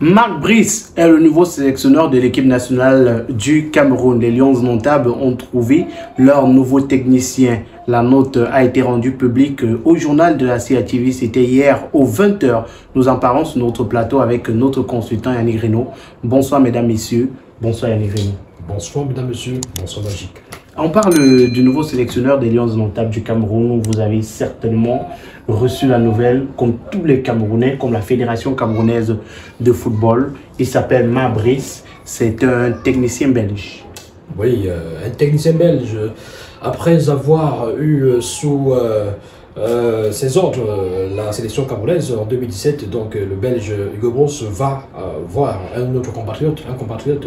Marc Brice est le nouveau sélectionneur de l'équipe nationale du Cameroun. Les Lions notables ont trouvé leur nouveau technicien. La note a été rendue publique au journal de la CATV. C'était hier aux 20h. Nous en parlons sur notre plateau avec notre consultant Yannick Reno. Bonsoir mesdames, messieurs. Bonsoir Yannick Reno. Bonsoir mesdames, messieurs. Bonsoir Magique. On parle du nouveau sélectionneur des Lions notables du Cameroun. Vous avez certainement reçu la nouvelle, comme tous les Camerounais, comme la Fédération camerounaise de football. Il s'appelle Mabris. C'est un technicien belge. Oui, euh, un technicien belge. Après avoir eu euh, sous euh, ses ordres la sélection camerounaise en 2017, donc le Belge Hugo Bros va voir un autre compatriote, un compatriote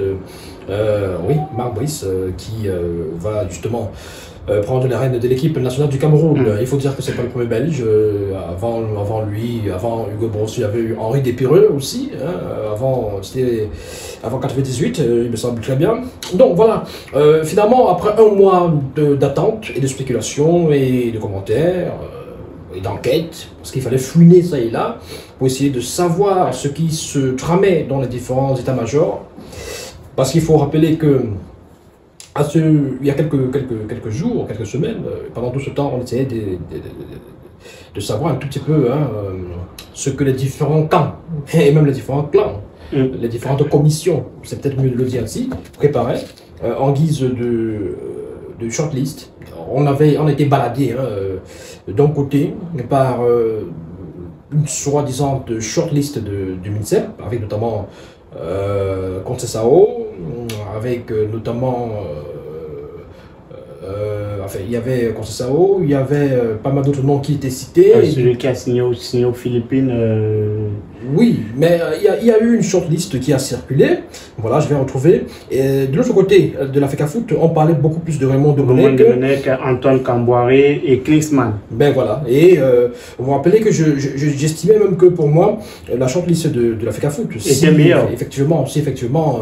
euh, oui, Marc Brice, euh, qui euh, va justement prendre les rênes de l'équipe nationale du Cameroun. Mm. Il faut dire que c'est pas le premier Belge. avant, avant lui, avant Hugo Bros, il y avait eu Henri Despireux aussi. Hein, avant, c'était avant 98, il me semble très bien. Donc voilà, finalement, après un mois d'attente et de spéculation et de commentaires et d'enquête, parce qu'il fallait fouiner ça et là, pour essayer de savoir ce qui se tramait dans les différents états-majors, parce qu'il faut rappeler que à ce, il y a quelques, quelques, quelques jours, quelques semaines, euh, pendant tout ce temps, on essayait de, de, savoir un tout petit peu hein, euh, ce que les différents camps, et même les différents clans, mm. les différentes commissions, c'est peut-être mieux de le dire ainsi, préparaient euh, en guise de, de shortlist. On, avait, on était baladé hein, d'un côté par une soi-disant shortlist de, du avec notamment euh, avec euh, notamment euh, euh, enfin, il y avait Sao, il y avait pas mal d'autres noms qui étaient cités. celui qui a signé, signé aux Philippines. Oui, mais il y, a eu une shortlist qui a circulé. Voilà, je vais retrouver. Et de l'autre côté de la Foot, on parlait beaucoup plus de Raymond Domenech. Domenech, Antoine Camboiré et Klinsmann. Ben voilà. Et vous vous rappelez que j'estimais même que pour moi, la shortlist de, de la Foot, si, Effectivement, si effectivement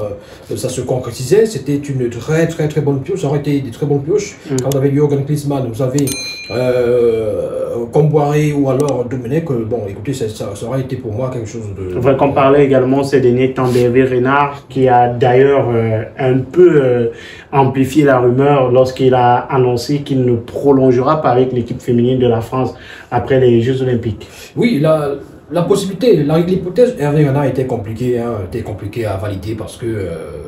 ça se concrétisait, c'était une très très très bonne pioche. Ça aurait été des très bonnes pioches. Mm. Quand vous avez Jürgen Klinsmann, vous avez euh, Comboiré ou alors Domenech. Bon, écoutez, ça, ça, aurait été pour moi quelque chose de. On va qu'on parlait également ces derniers temps d'Hervé Renard, qui a d'ailleurs euh, un peu euh, amplifié la rumeur lorsqu'il a annoncé qu'il ne prolongera pas avec l'équipe féminine de la France après les Jeux Olympiques. Oui, la, la possibilité, l'hypothèse Hervé Renard était compliquée, hein, était compliqué à valider parce que euh,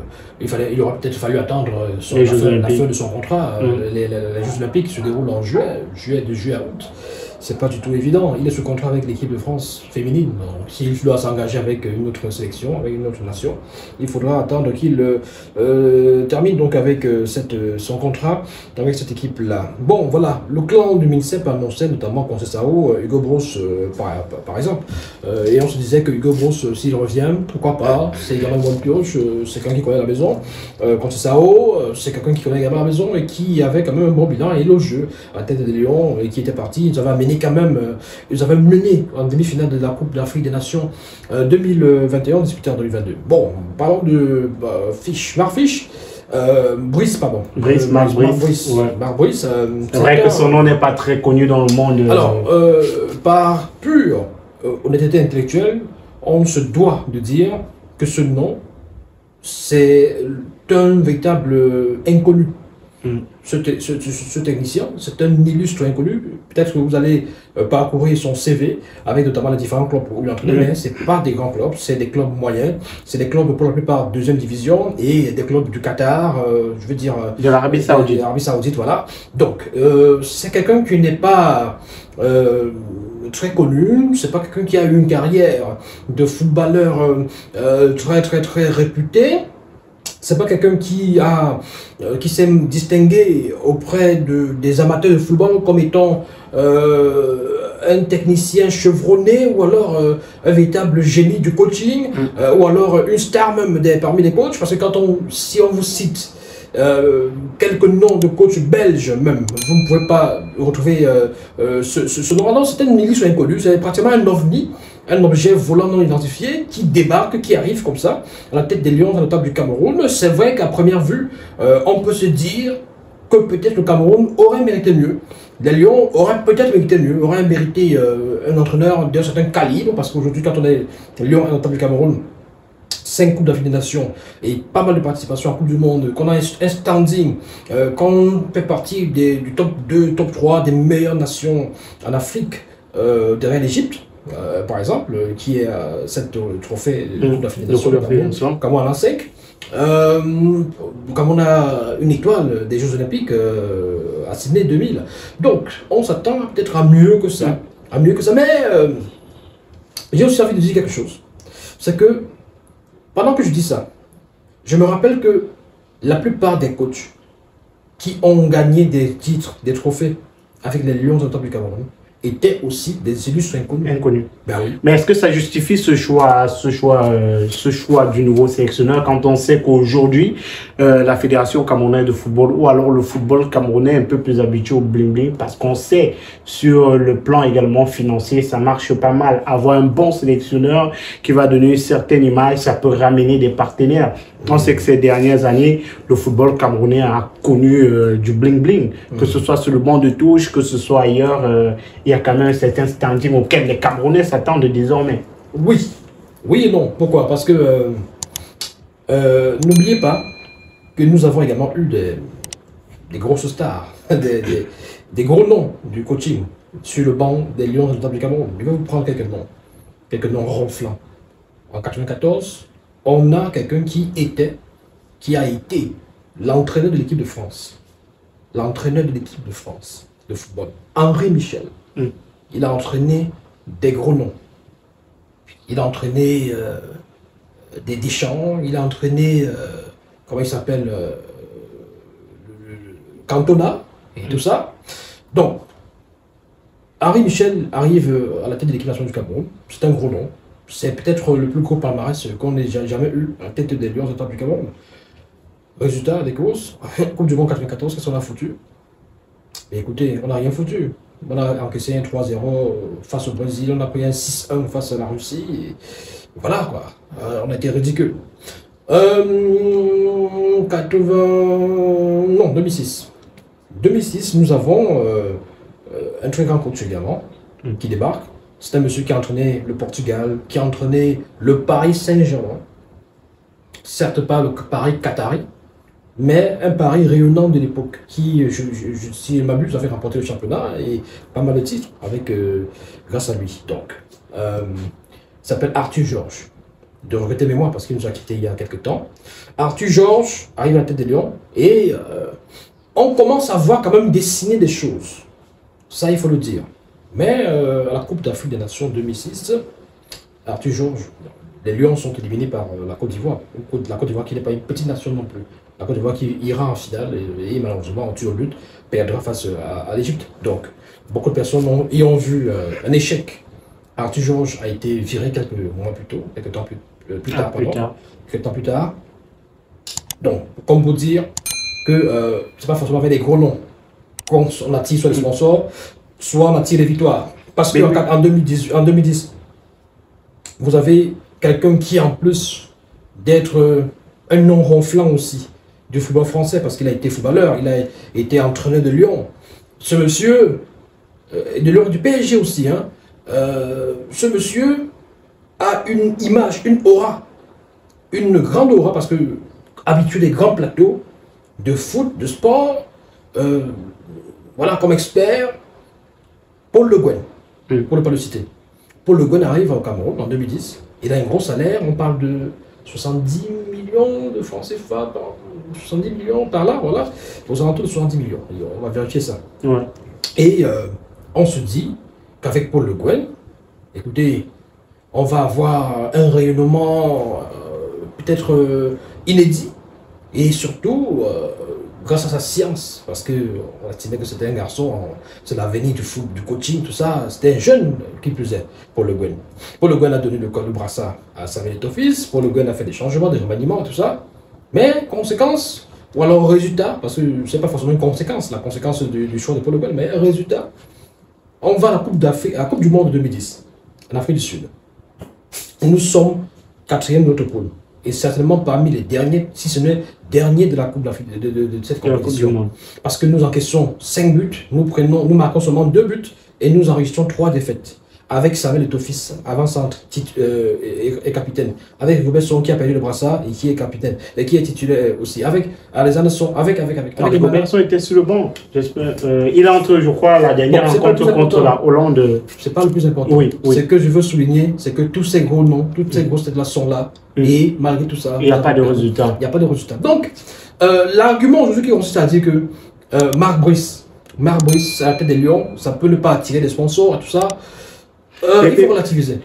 il, fallait, il aurait peut-être fallu attendre la, fin, de son contrat. Mm. Les, les, Jeux Olympiques se déroulent en juillet, juillet de juillet à août c'est pas du tout évident. Il est sous contrat avec l'équipe de France féminine. Donc, s'il doit s'engager avec une autre sélection, avec une autre nation, il faudra attendre qu'il euh, termine donc avec euh, cette, son contrat avec cette équipe-là. Bon, voilà, le clan du MINSEP annonçait notamment Concessao, euh, Hugo Bros, par, exemple. et on se disait que Hugo Bros, s'il revient, pourquoi pas? C'est également une bonne pioche, c'est quelqu'un qui connaît la maison. Concessao, c'est quelqu'un qui connaît également la maison et qui avait quand même un bon bilan et jeu à tête des Lions et qui était parti. Ils avaient amené quand même, euh, ils avaient mené en demi-finale de la Coupe d'Afrique des Nations 2021, euh, disputée en 2022. Bon, parlons de bah, Fish, Marfish. Euh, Brice, pardon. Brice, euh, Marc Brice. Brice. c'est vrai que son nom n'est pas très connu dans le monde. Alors, par pure honnêteté intellectuelle, on se doit de dire que ce nom, c'est un véritable inconnu ce, ce, technicien, c'est un illustre inconnu. Peut-être que vous allez euh, parcourir son CV avec notamment les différents clubs où il entraîné, mais ce pas des grands clubs, c'est des clubs moyens, c'est des clubs pour la plupart deuxième division et des clubs du Qatar, euh, je veux dire. De l'Arabie Saoudite. De l'Arabie Saoudite, voilà. Donc, euh, c'est quelqu'un qui n'est pas très connu, c'est pas quelqu'un qui a eu une carrière de footballeur très très très réputé, c'est pas quelqu'un qui a euh, qui s'est distingué auprès de, des amateurs de football comme étant euh, un technicien chevronné ou alors euh, un véritable génie du coaching mm. ou alors une star même des, parmi les coachs parce que quand on si on vous cite quelques noms de coachs belges même, vous ne pouvez pas retrouver ce, ce, nom. Non, c'est un milice inconnu, c'est pratiquement un ovni un objet volant non identifié qui débarque, qui arrive comme ça, à la tête des lions à la table du Cameroun. C'est vrai qu'à première vue, euh, on peut se dire que peut-être le Cameroun aurait mérité mieux. Les Lions auraient peut-être mérité mieux, auraient mérité euh, un entraîneur d'un certain calibre, parce qu'aujourd'hui, quand on est Lion à la table du Cameroun, cinq Coupes d'Afrique des et pas mal de participations à Coupe du Monde, qu'on a un standing, euh, qu'on fait partie du top 2, top 3 des meilleures nations en Afrique, derrière l'Égypte, euh, par exemple, qui est euh, cette trophée de Le Nations, Coupe d'Afrique des Nations. comme on en a 5. Euh, comme on a une étoile des Jeux Olympiques euh, à Sydney 2000. Donc, on s'attend peut-être à mieux que ça. À mieux que ça. Mais euh, j'ai aussi envie de dire quelque chose. C'est que, pendant que je dis ça, je me rappelle que la plupart des coachs qui ont gagné des titres, des trophées avec les Lions de du Cameroun étaient aussi des élus inconnus. Inconnu. Ben oui. Mais est-ce que ça justifie ce choix, ce choix, euh, ce choix du nouveau sélectionneur quand on sait qu'aujourd'hui, euh, la Fédération camerounaise de football ou alors le football camerounais est un peu plus habitué au bling-bling parce qu'on sait sur le plan également financier, ça marche pas mal. Avoir un bon sélectionneur qui va donner une certaine image, ça peut ramener des partenaires. On sait que ces dernières années, le football camerounais a connu euh, du bling-bling, que ce soit sur le banc de touche, que ce soit ailleurs, euh, il y a quand même un certain standing auquel les Camerounais s'attendent désormais. Oui. Oui et non. Pourquoi? Parce que euh, n'oubliez pas que nous avons également eu des, grosses stars, des, gros noms du coaching sur le banc des Lions du Cameroun. Je vais vous prendre quelques noms, quelques noms ronflants. En 94, on a quelqu'un qui était, qui a été l'entraîneur de l'équipe de France. L'entraîneur de l'équipe de France de football. Henri Michel. Mm. Il a entraîné des gros noms. Il a entraîné euh, des Deschamps, il a entraîné, euh, comment il s'appelle, euh, Cantona et tout ça. Donc, Henri Michel arrive à la tête de l'équipe nationale du Cameroun. C'est un gros nom. C'est peut-être le plus gros palmarès qu'on ait ja- jamais eu à la tête des Lions de du Cameroun. Résultat des courses, Coupe du Monde 94, qu'est-ce qu'on a foutu? Mais écoutez, on n'a rien foutu. On a encaissé un 3-0 face au Brésil, on a pris un 6-1 face à la Russie. et voilà quoi, Euh, on a été ridicule. Euh, 80... Non, 2006. 2006, nous avons euh, euh, un très grand coach également Mm. qui débarque. C'est un monsieur qui a entraîné le Portugal, qui a entraîné le Paris Saint-Germain. Certes pas le Paris Qatari, mais un Paris rayonnant de l'époque qui, je, je, je- si je m'abuse, avait remporté le championnat et pas mal de titres avec, euh, grâce à lui. Donc, euh, s'appelle Arthur Georges, de regretter mémoire parce qu'il nous a quittés il y a quelques temps. Arthur Georges arrive à la tête des Lions et euh, on commence à voir quand même dessiner des choses. Ça, il faut le dire. Mais euh, à la Coupe d'Afrique des Nations 2006, Arthur Georges, les Lions sont éliminés par euh, la Côte d'Ivoire. La Côte d'Ivoire qui n'est pas une petite nation non plus. La Côte d'Ivoire qui ira en finale et, et malheureusement en au but perdra face à, à l'Égypte. Donc, beaucoup de personnes ont, y ont vu euh, un échec. Arthur Georges a été viré quelques mois plus tôt, quelques temps plus, euh, Ah, tard. plus pardon tard. quelques temps plus tard. Donc, comme vous dire que euh, c'est pas forcément avec des gros noms qu'on on attire soit les sponsors, soit on attire les victoires. Parce qu'en en 2010, en 2010, vous avez quelqu'un qui, en plus d'être euh, un nom ronflant aussi du football français, parce qu'il a été footballeur, il a été entraîneur de Lyon. Ce monsieur, euh, de Lyon du PSG aussi, hein, euh, ce monsieur a une image, une aura, une grande aura, parce que habitué des grands plateaux de foot, de sport, euh, voilà, comme expert, Paul Le Guen, Mm. pour ne pas le citer. Paul Le Guen arrive au Cameroun en 2010. Il a un gros salaire, on parle de 70 millions de francs CFA, par- 70 millions par là, voilà, aux alentours de 70 millions. On va vérifier ça. Ouais. Et euh, on se dit qu'avec Paul Le Guen, écoutez, on va avoir un rayonnement euh, peut-être euh, inédit et surtout grâce à sa science, parce qu'on estimait que c'était un garçon, euh, c'est l'avenir du foot, du coaching, tout ça, c'était un jeune qui plus est, Paul Le Guen. Paul Le Guen a donné le de brassard à Samuel Office, Paul Le Guen a fait des changements, des remaniements, tout ça, mais conséquence, ou alors résultat, parce que c'est pas forcément une conséquence, la conséquence du, choix de Paul Le Guen, mais un résultat, on va à la Coupe, à la coupe du Monde 2010, en Afrique du Sud. Nous sommes quatrième de notre poule. Et certainement parmi les derniers, si ce n'est dernier de la Coupe de, de- de cette compétition. Parce que nous encaissons 5 buts, nous, prenons, nous marquons seulement 2 buts et nous enregistrons 3 défaites. Avec Samuel Etofis, avant-centre euh, et, et, capitaine, avec Robertson qui a perdu le brassard et qui est capitaine, et qui est titulaire aussi, avec Alexandre Son, avec, avec, avec. avec Robertson était sur le banc, euh, il entre, je crois, la dernière rencontre contre la Hollande. C'est pas le plus important. Oui, oui. Ce que je veux souligner, c'est que tous ces gros noms, toutes ces grosses têtes-là sont là, et malgré tout ça, il n'y a pas de résultat. Il n'y a pas de résultat. Donc, euh, l'argument aujourd'hui qui consiste à dire que euh, Marc Brice, Marc Brice, à la tête des Lions, ça peut ne pas attirer des sponsors et tout ça. Euh, il faut relativiser.